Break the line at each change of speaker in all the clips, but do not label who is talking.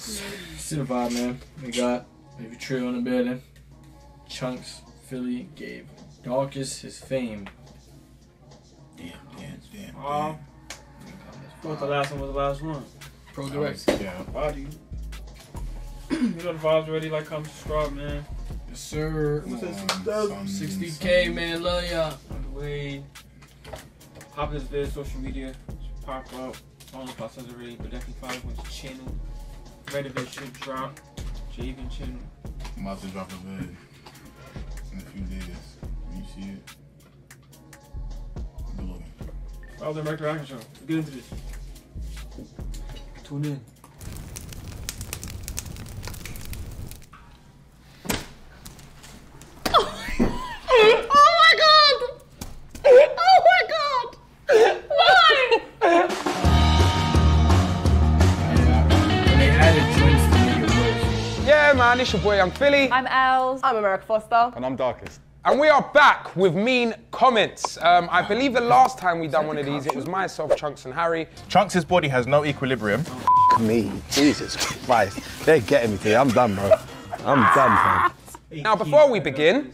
See the vibe, man. We got Wavy Trio in the building. Chunkz, Filly, Gabe. Darkest, his fame.
Damn, damn, damn.
Oh, what the last one was the last one?
Pro
damn.
Direct.
Yeah.
Body. you know the vibes already. Like, comment, subscribe, man.
Yes, sir.
What's that, um,
Some-
60k, man. Love y'all.
On the way. Hop this vid, social media. Pop up. I don't know if I said it already, but definitely follow his channel. Reddit should drop. Javin channel.
I'm about to drop a vid in a few days. When you see it, good looking.
Follow the Director Action Show. Let's get into this. Tune in.
Your boy, I'm Filly.
I'm Els.
I'm America Foster.
And I'm darkest.
And we are back with mean comments. Um, I believe the last time we done one of these, it was myself, Chunkz, and Harry.
Chunkz' body has no equilibrium.
Me, Jesus Christ. They're getting me today. I'm done, bro. I'm done, fam.
Now, before we begin,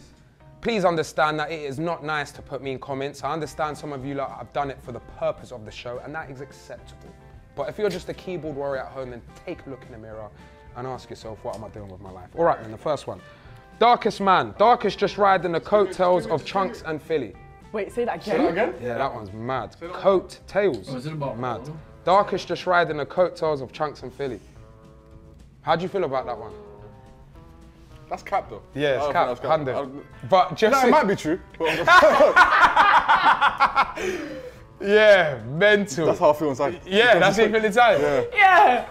please understand that it is not nice to put mean comments. I understand some of you lot have done it for the purpose of the show, and that is acceptable. But if you're just a keyboard warrior at home, then take a look in the mirror and ask yourself, what am I doing with my life? All right, then, the first one. Darkest man. Darkest just riding the coattails of Chunkz and Filly.
Wait, say that again.
Yeah, that one's mad. Coat tails.
Oh, is it about
mad? Darkest just riding the coattails of Chunkz and Filly. How do you feel about that one?
That's cap though.
Yeah, it's
don't
cap,
think
hundred.
I-
But just
No, it might be true.
yeah, mental.
That's how I feel inside.
yeah, that's it for the time.
Yeah.
Yeah.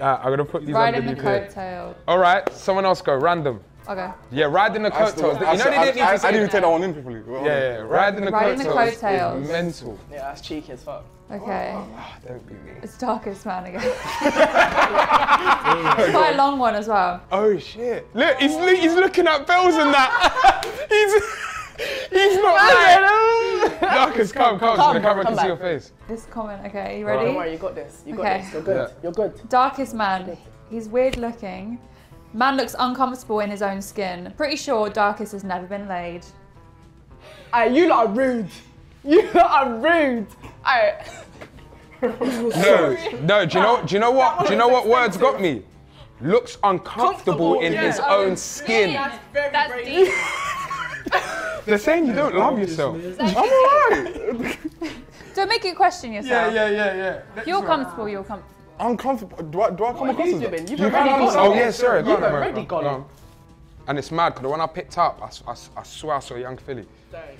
Uh, I'm gonna put these
Riding the
underneath here.
coattail.
All right, someone else go. Random.
Okay.
Yeah, riding the
I still-
coattails. You know
still-
they didn't need
I-
to
I
say
didn't even
that.
take that one in properly.
Yeah, yeah, riding the
Riding the
coattails.
coattails.
is mental.
Yeah, that's cheeky as fuck.
Okay.
Ah, don't be me.
It's darkest man again. it's quite a long one as well.
Oh shit! Look, he's lo- he's looking at bells and that. he's he's not right. Marcus, come, come, so the
Come,
camera
come
can see your face.
This comment, okay, you ready?
Don't
ready?
worry, you got this. You got
Okay.
this. You're good.
Yeah.
You're good.
Darkest man. He's weird looking. Man looks uncomfortable in his own skin. Pretty sure Darkest has never been laid.
Aye, you lot are rude. You lot are rude. Aye.
No, no. Do you know? Do you know what? Do you know what words got me? Looks uncomfortable in
yeah.
his own skin.
That's deep.
They're saying you don't love yourself.
Don't make it question yourself.
yeah, yeah. Yeah, yeah.
If you're comfortable, you're comfortable.
Uncomfortable. Do I, do I come oh,
What are
across as that?
doing? You've
You
already
come
gone.
Oh yeah, sorry.
You've already
go on,
gone.
And it's mad because the one I picked up, I, s- I s- I swear I saw Yung Filly.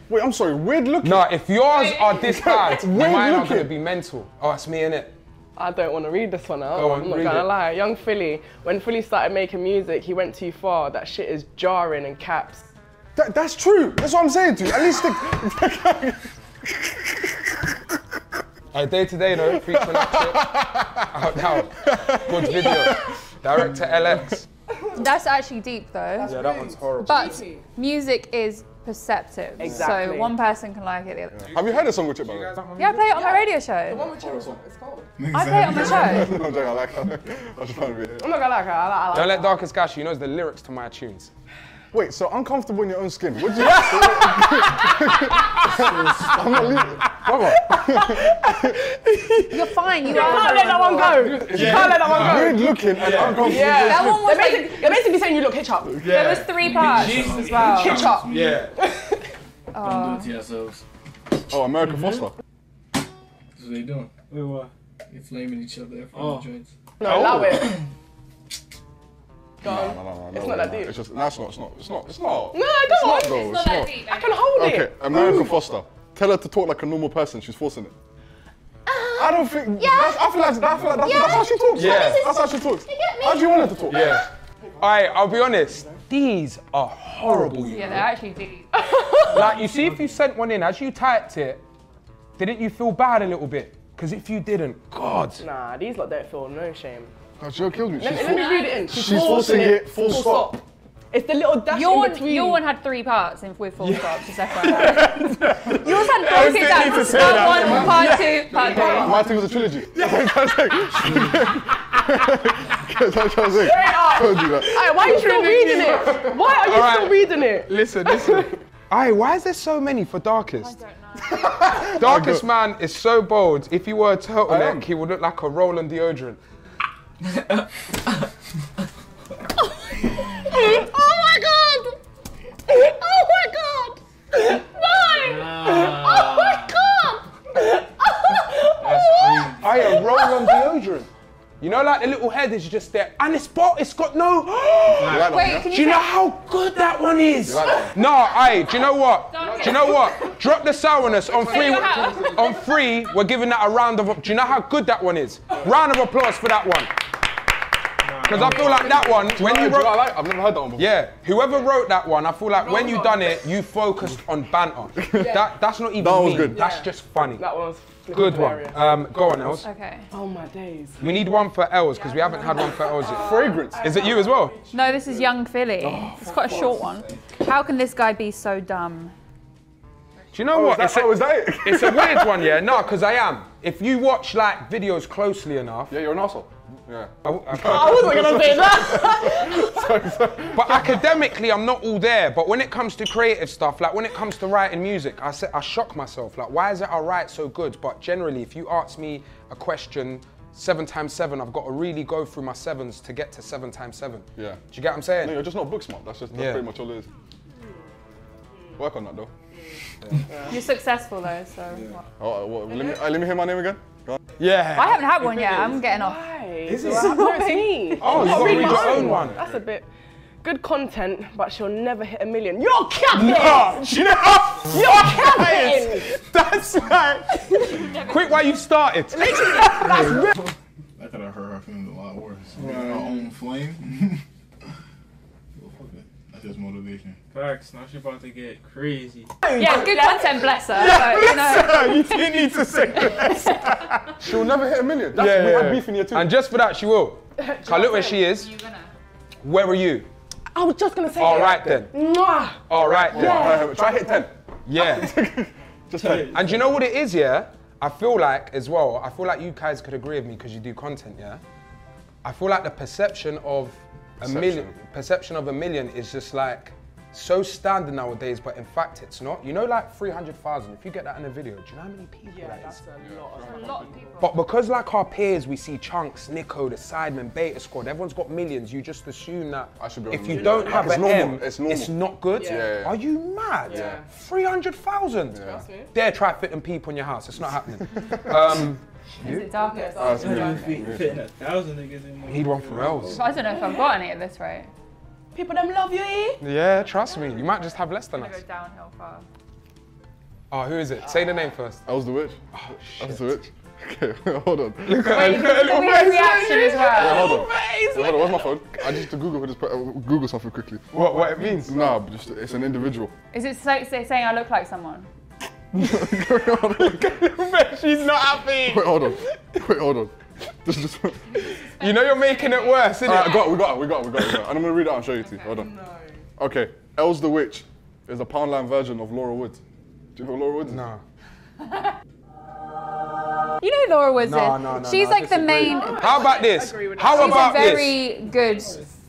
Wait, I'm sorry. Weird looking.
No, if yours are this bad, mine are gonna be mental. Oh, it's me innit?
I don't want to read this one out.
Go on,
I'm not gonna
it.
lie. Yung Filly, when Filly started making music, he went too far. That shit is jarring and caps.
That, that's true. That's what I'm saying to you. At least stick.
Uh, day to day, though, featuring that. Out now. Good video. Director LX.
That's actually deep though.
Yeah, that one's horrible.
But music is perceptive.
Exactly.
So one person can like it, the other.
Have you heard the song with Chip, by the way?
Yeah, I play it on my radio show. The one with Chip is what it's called. I play it on my show.
I'm joking. I like that. I was trying to be.
I'm not gonna lie, I like, I like
Don't let Darkest Gash, he knows the lyrics to my tunes.
Wait, so uncomfortable in your own skin. What do you? I'm not leaving. Brother,
You're fine. You
You can't let that one go. You can't let that one go.
weird looking and uncomfortable.
Yeah.
That one was
They're
like,
basically, you're basically saying you look hitch up.
there was three parts as well.
Hitch up.
Yeah.
Uh, don't do it to yourselves.
Oh, American Foster. Hmm?
That's what they doing.
Wait, what?
They flaming each other from
Oh.
the joints.
No, allow it. Go
No,
on.
no, no, no,
It's not that
no.
deep.
It's just, no, it's not, it's not, it's not, it's not.
No,
It's
go
not,
on.
though, it's not.
I can hold
Okay,
it.
American Foster. Tell her to talk like a normal person. She's forcing it. I don't think.
Uh, yeah.
That's, I feel like, I feel like that's, that's how she talks.
Yeah.
That's how she talks.
get?
How do you want her to talk?
Yeah. Alright, I'll be honest. These are horrible,
Yeah, they're actually deep.
Like, you see, if you sent one in, as you typed it, didn't you feel bad a little bit? Because if you didn't, God.
Nah, these lot don't feel no shame.
No, she kills me.
Let,
She's
let me read it in.
She's forcing it full stop.
It's the little dash
Your
in
one,
between.
your one had three parts in, with full stops. Just FYI. Yours had broken
need
down.
to say
Part
that.
one, part two, part three.
My thing was a trilogy. That's what I'm saying. Don't do that.
Hey, why are you still reading it? Why are you
Alright.
still reading it?
Listen, listen. Aye, why is there so many for darkest? Darkest man is so bold. If he were a
am.
turtleneck, he would look like a roll-on deodorant.
Oh my god! Oh my god! No! Ah. Oh my god!
I a roll-on deodorant. You know, like the little head is just there, and it's bo- it's got no.
You like that one,
Wait,
do
you
you know how good that one is?
like
No, I. Do you know what? Do you know what? Drop the sourness on three. On three, we're giving that a round of. Do you know how good that one is? Round of applause for that one. Because I feel like that one, when you
you know what I
wrote,
like? I've never heard that one before.
yeah, whoever wrote that one, I feel like when you done it, you focused on banter. That that's not even
That was
mean.
good.
That's just funny.
That one's
Good one.
hilarious.
Um, go on, Els.
Okay.
Oh my days.
We need one for Els because we haven't had one for Els yet.
Fragrance.
Is it you as well?
No, this is Yung Filly.
Oh,
it's quite a short one. How can this guy be so dumb?
Do you know what?
That's
It's a-
how is that it?
It's a weird one, yeah. No, because I am. If you watch like videos closely enough,
Yeah, you're an asshole. Yeah.
I- I-
I wasn't gonna say that.
but academically, I'm not all there. But when it comes to creative stuff, like when it comes to writing music, I say, I shock myself. Like, why is it I write so good? But generally, if you ask me a question seven times seven, I've got to really go through my sevens to get to seven times seven.
Yeah.
Do you get what I'm saying?
No, you're just not book smart. That's just that's
Yeah.
pretty much all it is. Work on that though.
You're successful though, so.
Oh, what, let, me, uh, let me hear my name again. Go
yeah.
I haven't had one yet. I'm getting off.
Is it? No, it's me.
Oh, you got to read your own one.
That's a bit good content, but she'll never hit a million. You're capping!
you know,
You're capping!
that's like. Quick, while you started.
That could have hurt her feelings a lot worse. Being her own flame. well, fuck it. That's just motivation.
Facts. Now she about to get crazy.
Yeah, good content, bless her. but, you know,
you didn't need to say that.
She'll never hit a million. That's,
Yeah,
we
yeah.
had beef in here too.
And just for that, she will. So look where she is. Where are you?
I was just gonna say
All right then.
Mwah.
All right then.
Uh, try hit 10.
Yeah.
Just 10.
And you know what it is, yeah? I feel like as well, I feel like you guys could agree with me because you do content, yeah? I feel like the perception of a million perception of a million is just like so standard nowadays, but in fact it's not. You know, like 300,000, if you get that in a video, do you know how many people
Yeah,
that
that's
is?
a lot.
a lot of people.
But because like our peers, we see Chunkz, Nico, the Sidemen, Beta Squad, everyone's got millions, you just assume that
I should be on
if you
million.
don't
Like,
have
it's
an
normal,
M,
it's normal.
not good.
Yeah.
Yeah, yeah.
Are you mad?
Yeah.
300,000?
Yeah.
Dare try fitting people in your house, it's not happening. um,
Is it darkest?
Ah, it's me.
Fit- Fitting a thousand niggas in one.
need one for Els.
I don't know if I've got any at this rate.
People them love you, eh?
Yeah, trust me, you might just have less than us.
go downhill fast.
Oh, who is it? Say the name first.
I was the witch.
Oh,
I was the witch. Okay, hold on.
Wait, can we have a reaction as well?
Hold on. Hold on, where's my phone? I just to Google, just put, uh, Google something quickly.
What, what it means?
Nah, but just, it's an individual.
Is it so, say, saying I look like someone?
She's not happy.
Wait, hold on. Wait, hold on. Just, just.
You know you're making it worse, isn't
Alright,
it?
I got we got it, we got it, we got it. we got. And I'm gonna read it out and show you two. Hold on. Okay, Els the Witch is a Poundland version of Laura Woods. Do you know Laura Woods is?
No.
You know Laura Woods
No, no, no,
She's
no,
like the main.
How about this?
agree with that.
How
She's
about
a
this?
very good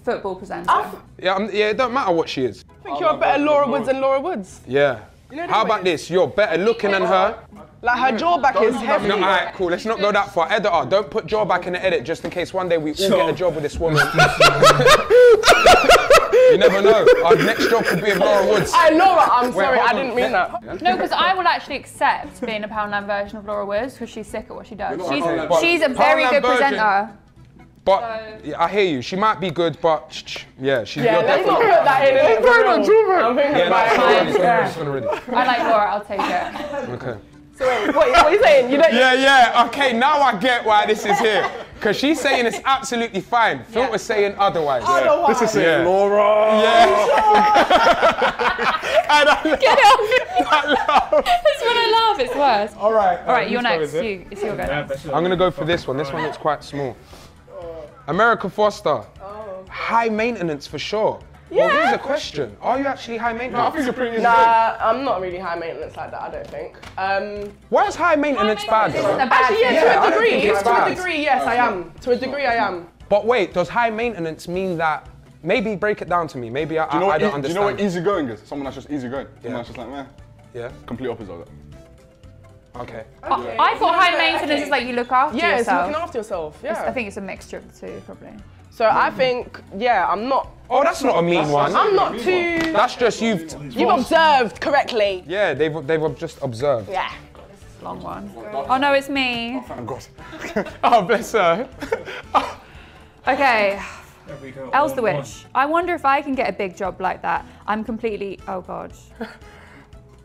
football presenter.
Yeah, um, yeah, it don't matter what she is.
I think you're a better Laura Woods than Laura Woods.
Yeah.
know
How about
way-
this? You're better looking than her.
Like her jaw back is heavy.
No, alright, cool. Let's not go that far. Editor, don't put jaw back in the edit just in case one day we all get a job with this woman. you never know. Our next job could be with Laura Woods.
I know, I'm sorry, I didn't mean that.
No, because I will actually accept being a Poundland version of Laura Woods because she's sick at what she does.
not
She's, she's a very
Poundland
good
version.
presenter.
But yeah, I hear you. She might be good, but yeah, she's
Yeah,
you're
let's not
definitely.
put that in. innit, for real. I'm thinking
Yeah,
about
that's
it.
fine. This one already, this one already.
I like Laura, I'll take it.
Okay.
So wait, what, what are you saying? You don't,
Yeah, yeah. Okay, now I get why this is here. Because she's saying it's absolutely fine. Filter's saying otherwise.
I know
This is it,
Yeah.
Laura.
And I-
Get off! It's when I laugh, it's worse.
All right.
All right, you're next. You, it's your go.
Nah,
now.
that shit-
I'm gonna go for this one. This one looks quite small. Oh. America Foster. Oh, High maintenance for sure. Well, here's a question. Are you actually high
No, I
maintenance?
think you're pretty.
Nah, I'm not really high maintenance like that. I don't think. Um,
Why is high maintenance bad
This
though?
isn't a bad
actually, yeah,
thing.
Yeah,
to a degree.
think it's
To a degree, yes, I am. To a degree, I am.
But wait, does high maintenance mean that? Maybe break it down to me. Maybe I,
do you know
I, I don't
e- do you know what easygoing is? Someone that's just easygoing. Someone
Yeah.
that's just like, man,
yeah.
complete opposite of that.
Okay.
I, I thought high maintenance is like you look after yourself.
Yeah, it's
yourself.
looking after yourself.
It's-
Yeah.
I think it's a mixture of the two, probably.
So I think, yeah, I'm not.
Oh, that's not a mean one.
I'm not too.
That's just you've.
You've observed correctly.
Yeah, they've they've just observed.
Yeah.
Long one. Oh no, it's me.
Thank God.
Oh, bless her.
Okay,
There we go.
Els the
One, one.
Witch. I wonder if I can get a big job like that. I'm completely. Oh god.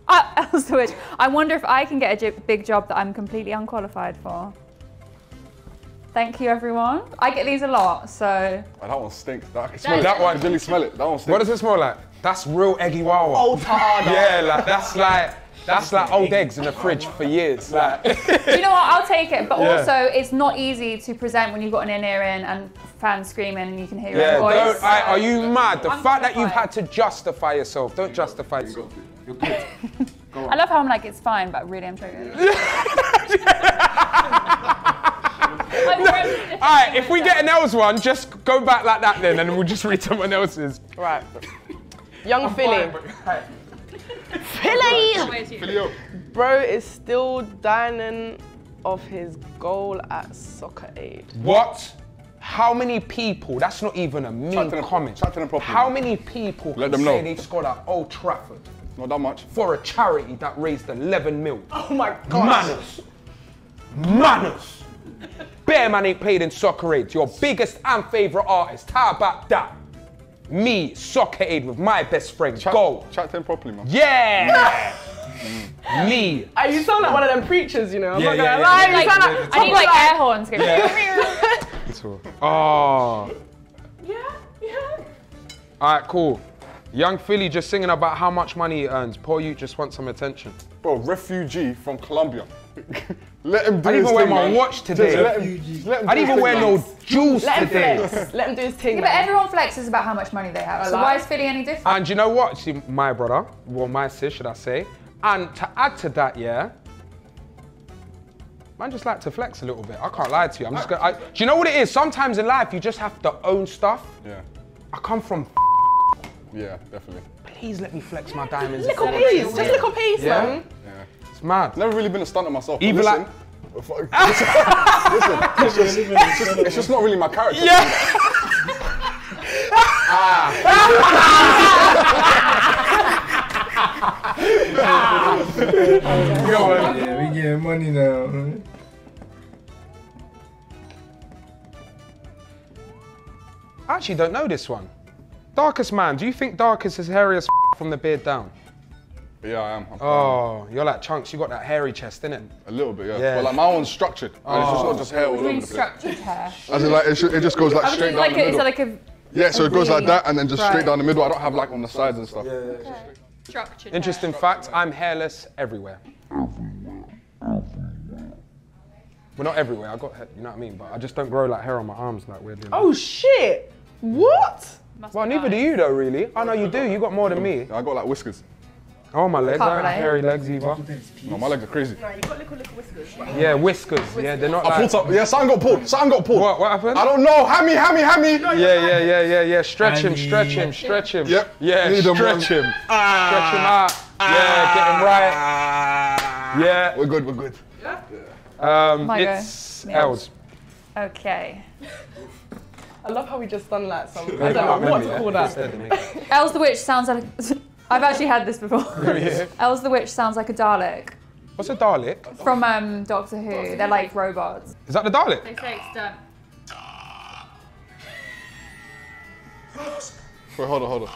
Ah, Els the Witch. I wonder if I can get a j- big job that I'm completely unqualified for. Thank you, everyone. I get these a lot, so.
Oh, that one stinks. That, I can smell.
That one-
can really smell it. That one stinks.
What does it smell like? That's real eggy wawa.
Old harder.
Yeah, like that's like that's like old eggs in the fridge for years. Like.
Do you know what? I'll take it. But
Yeah.
also, it's not easy to present when you've got an in-ear in and fans screaming and you can hear your
Yeah, don't,
voice.
I, are you mad? The
I'm
fact that you've had to justify yourself, don't justify yourself.
I love how I'm like, it's fine, but really I'm triggered. I'm
All right, if we get an Els one, just go back like that then, and we'll just read someone else's.
Right. Yung Filly. Filly!
Filio.
Bro is still dining off his goal at Soccer Aid.
What? How many people? That's not even a mean
to them-
comment.
chat to them properly,
How many people
Let
can
them
say
know.
they've scored at Old Trafford
Not that much.
for a charity that raised 11 mil?
Oh my god.
Manners. Manners. Bear man ain't played in Soccer Aid. Your biggest and favourite artist. How about that? Me, Soccer Aid with my best friend.
Chat,
Go.
Chat to him properly, man.
Yeah. Me.
Uh, you sound like one of them preachers, you know. I'm
Yeah,
not gonna
yeah,
lie.
yeah,
you
like,
sound like,
I need like air horns. Going,
Oh.
Yeah, yeah.
All right, cool. Yung Filly just singing about how much money he earns. Poor you just want some attention.
Bro, refugee from Colombia. Let him do
I didn't
his
even wear
thing,
my watch today.
Just let him, just let him
I didn't even wear
man.
no jewels
Let him
today.
flex. Let him do his thing.
but
man.
everyone flexes about how much money they have. So why is Filly any different?
And you know what? See, my brother, well, my sis, should I say? And to add to that, yeah, man, just like to flex a little bit. I can't lie to you. I'm just gonna. I, do you know what it is? Sometimes in life, you just have to own stuff.
Yeah,
I come from.
yeah, definitely.
Please let me flex my diamonds.
Little piece, just little piece,
Yeah.
man.
It's mad.
Never really been a stunter myself. but
Even
listen,
like-
listen, it's just, it's, just, it's just not really my character.
Yeah, ah. we getting money now.
I actually don't know this one. Darkest man, do you think Darkest is hairy as from the beard down?
Yeah, I am. I'm
Oh, you're like Chunkz. You got that hairy chest, innit?
A little bit, yeah.
Yeah.
But like my one's structured. and It's just oh. not just hair all over
Doing
the place.
structured hair.
As in like it, should, it just goes like
I
straight down
like
the
a,
middle.
that like a
yeah, so it goes like that and then just
Right.
straight down the middle. I don't have like on the sides and stuff.
structured
Interesting fact, I'm hairless everywhere. Well, not everywhere. I got, hair, you know what I mean. But I just don't grow like hair on my arms like weirdly.
Oh shit! What?
well, neither do you though, really. I know you do. You got more than me.
I got like whiskers.
Oh, my legs.
Can't
I don't have
relate.
hairy legs either.
No, my legs are crazy.
No, you got little little whiskers.
Yeah, whiskers. Yeah, they're not
I
like.
pulled up. Yeah, something got pulled. Something got pulled.
What? What happened?
I don't know. Hammy, hammy, hammy.
Yeah, yeah, yeah, yeah, yeah. Stretch him, stretch him, stretch him.
Yep.
Yeah,
Need 'em,
stretch
man.
him. Stretch him out. Yeah, get him right. Yeah.
We're good. We're good. Yeah.
Um,
My
it's
Yeah.
Els.
Okay.
I love how we just done like some. I don't know what to call that.
Els the Witch sounds like. I've actually had this before. Els the Witch sounds like a Dalek
What's a Dalek?
from um, Doctor Who. They're like robots.
Is that the Dalek?
They say it's done.
Wait, hold on, hold on.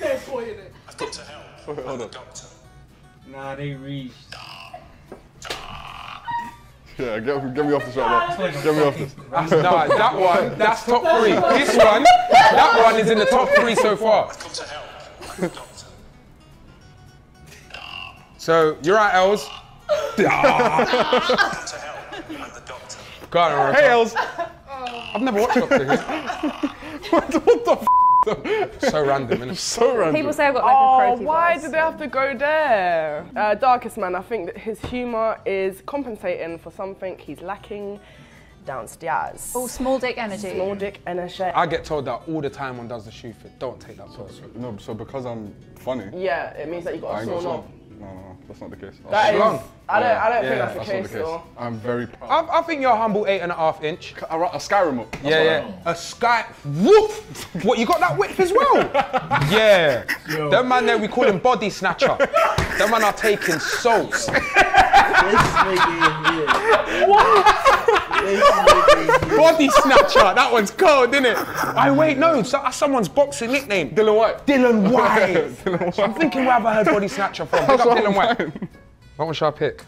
There's boy in it. I've got to help.
Wait, hold on. Doctor.
Nah, they reached.
Yeah, get, get me off this right now. Get me off this.
That's, nah, that one, that's top three. This one, that one is in the top three so far. So, you're right, Els. Go on, Orica.
Hey, Els.
I've never watched Doctor Who.
what the, what the f-
So random, innit?
So random.
People say I've got like a
Oh,
croaky
why
voice.
did they have to go there? Uh, Darkest Man, I think that his humour is compensating for something he's lacking downstairs.
Oh, small dick energy.
Small dick energy.
I get told that all the time when Does the Shoe Fit. Don't take that personally.
No, so because I'm funny,
Yeah, it means that you got
I
a
ain't got
small knob.
No, no, no, that's not the case.
That is,
Schlong.
I don't, I don't
Yeah,
think that's the
That's not
case
the case.
though.
I'm very proud.
I, I think you're a humble eight and a half inch.
I wrote a Skyrim up. That's
Yeah, yeah. A sky. Whoop! What, you got that whip as well? yeah.
Yo.
Them man there, we call him body snatcher. that man are taking salts.
This nigga here. This nigga.
Body snatcher. That one's cold, isn't it? I wait, no. So, that's someone's boxing nickname.
Dillian Whyte.
Dillian Whyte.
Dillian Whyte.
I'm thinking where have I heard body snatcher from? Pick up Dillian Whyte. What one should I pick?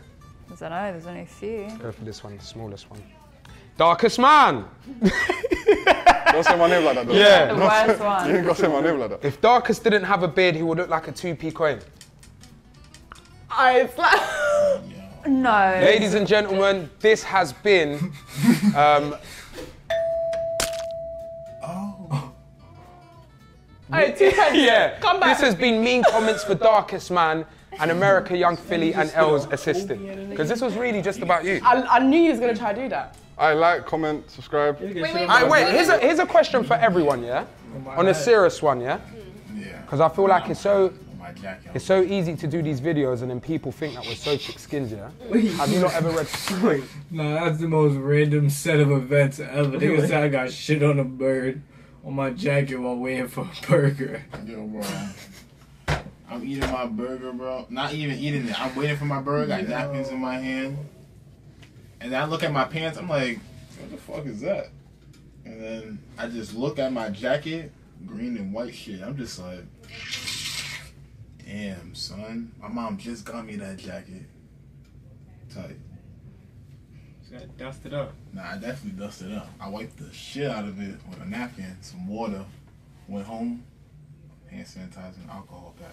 I don't know, there's only a few.
Go for this one, the smallest one. Darkest man.
Don't say my name like that though.
Yeah.
The worst
You
one.
ain't got to say my name like that.
If Darkest didn't have a beard, he would look like a 2p coin.
I slap.
No.
Ladies and gentlemen, this has been um,
Hey, two.
Yeah.
Come back.
This has been mean comments for Darkest Man and America Yung Filly and L's assistant. Because this was really just about you.
I, I knew you was gonna try to do that.
I like, comment, subscribe.
Wait, wait,
Alright, wait, here's a, here's a question for everyone, yeah? On a serious one, yeah?
Yeah.
Because I feel like it's so
My jacket.
It's so easy to do these videos and then people think that we're so thick skinned, yeah? Have you not ever read
No, that's the most random set of events ever. They was I got shit on a bird on my jacket while waiting for a burger.
Yo, bro. I'm eating my burger, bro. Not even eating it. I'm waiting for my burger. I got napkins in my hand. And then I look at my pants. I'm like, what the fuck is that? And then I just look at my jacket, green and white shit. I'm just like, damn, son. My mom just got me that jacket. Tight.
Just gotta dust it up.
Nah, I definitely dusted up. I wiped the shit out of it with a napkin, some water. Went home, hand sanitizer and alcohol pad.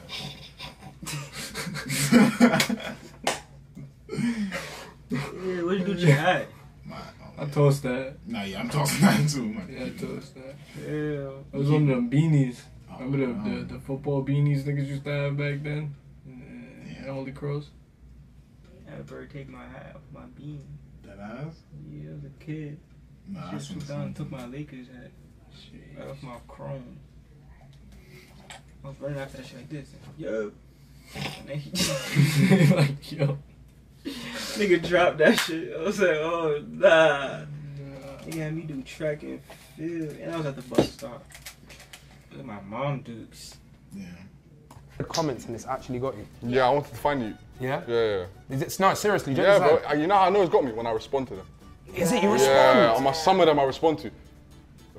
Yeah, what you do with your hat?
My, oh,
I
yeah.
toast that.
Nah, yeah, I'm talking that too. My
Yeah, I toast that.
Yeah.
It was one of them beanies.
Oh,
Remember the,
wow.
the, um, the football beanies niggas used to have back then? Yeah. Holy crows.
Had a bird take my hat off my bean.
That ass?
Yeah, as a kid.
Nah,
Just
that's
down and took my Lakers hat. Right off my chrome. I was running after that shit like this. Yo. And then he
like, yo.
Nigga dropped that shit. I was like, oh nah. He had me do track and field. And I was at the bus stop. Look at my mom dukes.
Yeah.
The comments and it's actually got you?
Yeah, I wanted to find you.
Yeah?
Yeah, yeah.
Is it, no, seriously,
Yeah,
yeah, uh,
bro. You know how I know it's got me when I respond to them.
Is it you
Yeah,
respond?
on my, some of them I respond to.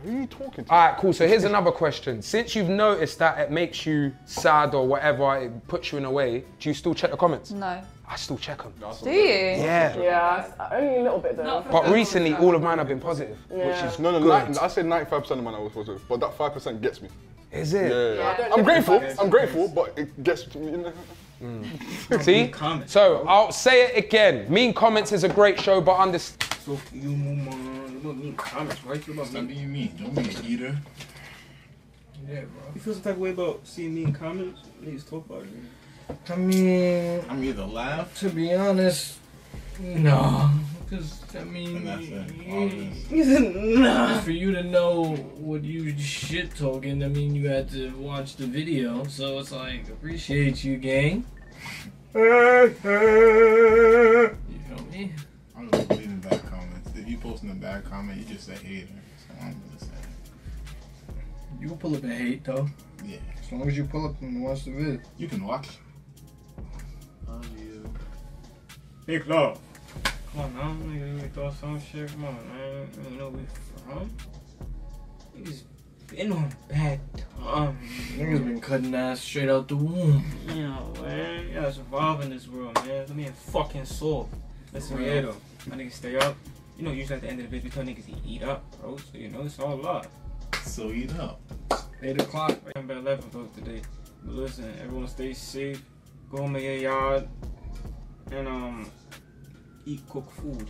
Who are you talking to?
All right, cool. So here's another question. Since you've noticed that it makes you sad or whatever, it puts you in a way, do you still check the comments?
No.
I still check them.
Do you?
Yeah.
Yeah, only a little bit though.
But recently, all of mine have been positive, which is
No, no,
good.
ni- I said 95% of mine I was positive, but that 5% gets me.
Is it?
Yeah,
I don't
I'm grateful. I'm grateful, but it gets to me. You know? Mm.
See?
Comments.
So I'll say it again. Mean Comments is a great show, but understand.
So you move on. What mean comments, right? You about
Stop
me?
being mean. Don't be an eater.
Yeah, bro.
You feel some type of way about seeing me in comments? Niggas talk about it.
I mean,
I'm either laugh
to be honest, no. Because, I mean,
and that's it. All it is.
He said, nah.
for you to know what you shit talking, I mean, you had to watch the video. So it's like, appreciate you, gang. You feel me?
I'm just deleting bad comments. If you posting a bad comment, you just a hater. So I'm gonna say,
You can pull up a hate, though.
yeah,
As long as you pull up and watch the vid.
you can watch. Love you.
Big love. Come on now, nigga, we thought some shit. Come on, man. You know we from? Niggas been on bad time.
Niggas been cutting ass straight out the womb.
You know, man. You gotta survive in this world, man. Let me in fucking soul. Listen here though. My niggas stay up. You know, usually at the end of the video, we tell niggas to eat up, bro. So you know, it's all love.
So eat up.
8 o'clock.
I'm at 11 though today. But listen, everyone stay safe. Go in your yard and um eat cooked food.